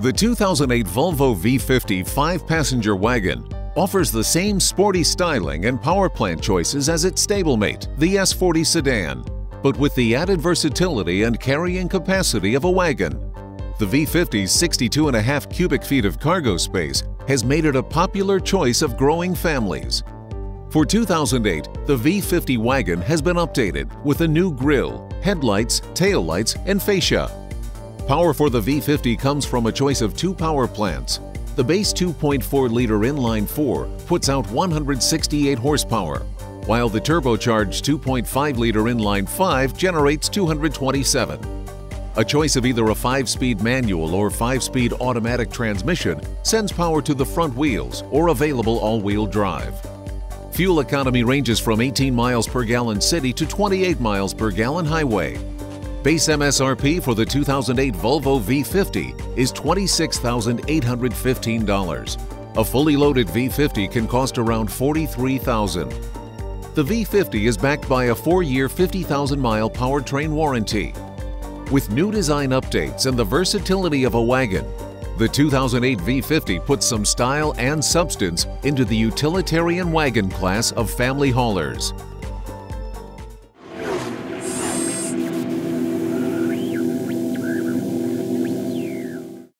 The 2008 Volvo V50 five-passenger wagon offers the same sporty styling and power plant choices as its stablemate, the S40 sedan, but with the added versatility and carrying capacity of a wagon. The V50's 62.5 cubic feet of cargo space has made it a popular choice of growing families. For 2008, the V50 wagon has been updated with a new grille, headlights, taillights, and fascia. Power for the V50 comes from a choice of two power plants. The base 2.4-liter inline-4 puts out 168 horsepower, while the turbocharged 2.5-liter inline-5 generates 227. A choice of either a 5-speed manual or 5-speed automatic transmission sends power to the front wheels or available all-wheel drive. Fuel economy ranges from 18 miles per gallon city to 28 miles per gallon highway. Base MSRP for the 2008 Volvo V50 is $26,815. A fully loaded V50 can cost around 43,000. The V50 is backed by a 4-year 50,000-mile powertrain warranty. With new design updates and the versatility of a wagon, the 2008 V50 puts some style and substance into the utilitarian wagon class of family haulers.